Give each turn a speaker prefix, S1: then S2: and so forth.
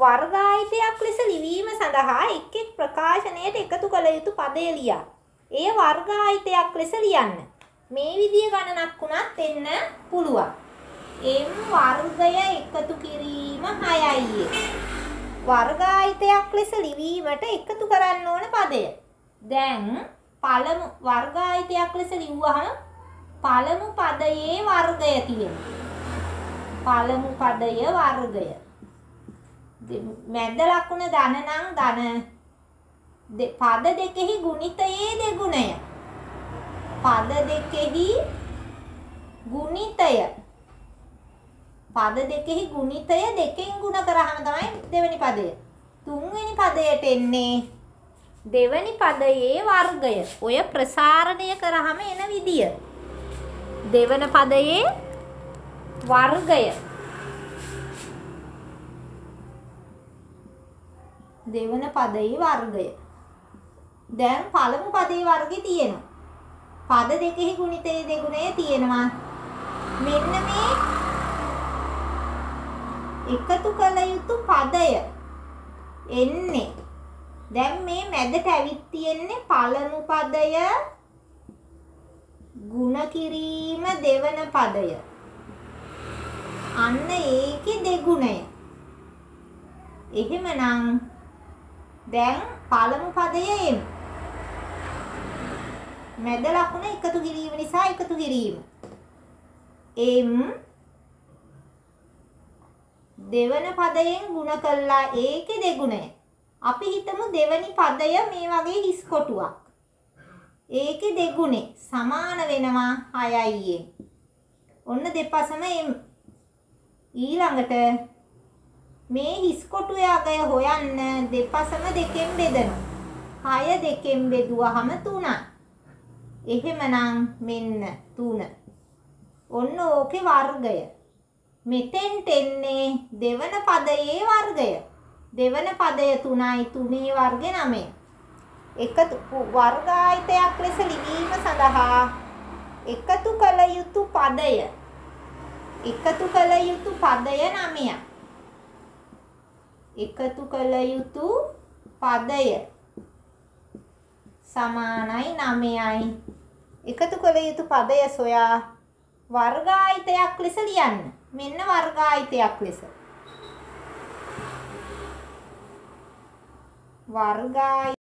S1: වර්ගායිතයක් ලෙස ලිවීම සඳහා එක් එක් ප්‍රකාශනයට එකතු කළ යුතු පදය ලියා. එය වර්ගායිතයක් ලෙස ලියන්න. මේ විදිය ගණනක් වුණත් එන්න පුළුවන්. m වර්ගය එකතු කිරීම 6යි. වර්ගායිතයක් ලෙස ලිවීමට එකතු කරන්න ඕන පදය. දැන් පළමු වර්ගායිතයක් ලෙස ලිව්වහම පළමු පදයේ වර්ගය තියෙනවා. පළමු පදය වර්ගය. මැද ලකුණ ධන නම් ධන පද දෙකෙහි ගුණිතයේ දෙගුණය. පද දෙකෙහි ගුණිතය. පද දෙකෙහි ගුණිතය දෙකෙන් ගුණ කරාම තමයි දෙවෙනි පදය. තුන්වෙනි පදයට එන්නේ දෙවැනි පදයේ වර්ගය. ඔය ප්‍රසාරණය කරාම එන විදිය. දෙවන පදයේ වර්ගය. දෙවන පදයේ වර්ගය. දැන් පළමු පදයේ වර්ගය තියෙනවා. පද දෙකෙහි ගුණිතයේ දෙගුණය තියෙනවා. මෙන්න මේ එකතු කළ යුතු පදය එන්නේ දැන් මේ මැදට ඇවිත් තියෙන්නේ පළමු පදය ಗುಣ කිරීම දෙවන පදය අන්න ඒකේ දෙගුණය එහෙමනම් දැන් පළමු පදය එම්. මැද ලකුණ එකතු කිරීම නිසා එකතු කිරීම. එම් දෙවන පදයෙන් ಗುಣ කළා ඒකේ දෙගුණය. අපි හිතමු දෙවනි පදය මේ වගේ හිස් කොටුවක්. ඒකේ දෙගුණේ සමාන වෙනවා 6යි. ඔන්න දෙපසම එම්. ඊළඟට මේ හිස් කොටුවේ අගය හොයන්න දෙපසම දෙකෙන් බෙදනවා. 6 දෙකෙන් බෙදුවහම 3යි. එහෙමනම් මෙන්න 3. ඔන්න ඕකේ වර්ගය. මෙතෙන්ට එන්නේ දෙවන පදයේ වර්ගය. දෙවන පදය 3යි 3ේ වර්ගය 9යි. එකතු වර්ගායිතයක් ලෙස ලිවීම සඳහා එකතු කළ යුතු පදය එකතු කළ යුතු පදය 9යි. එකතු කළ යුතු පදය සමානයි 9යි. එකතු කළ යුතු පදය සොයා වර්ගායිතයක් ලෙස ලියන්න. මෙන්න වර්ගායිතයක් ලෙස. වර්ගායි